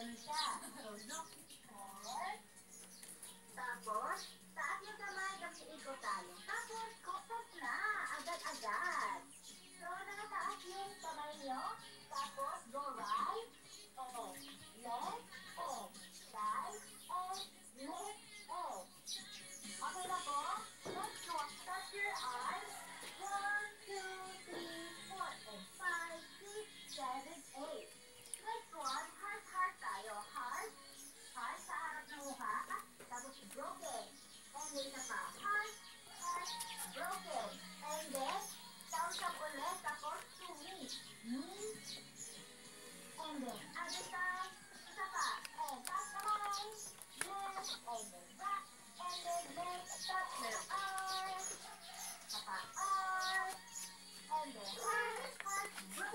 in the chat. So, no.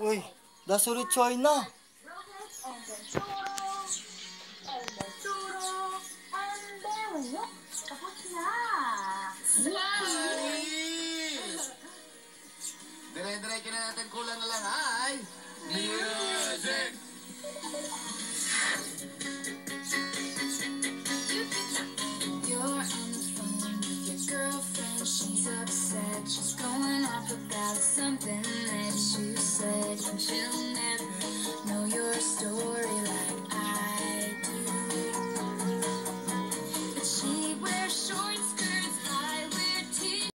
Uy, dasuri choy na. Tapos na. Nice! Dire-dire ka na natin kulang na lang, ay! Music! You're on the phone with your girlfriend. She's upset. She's something that you said, and she'll never.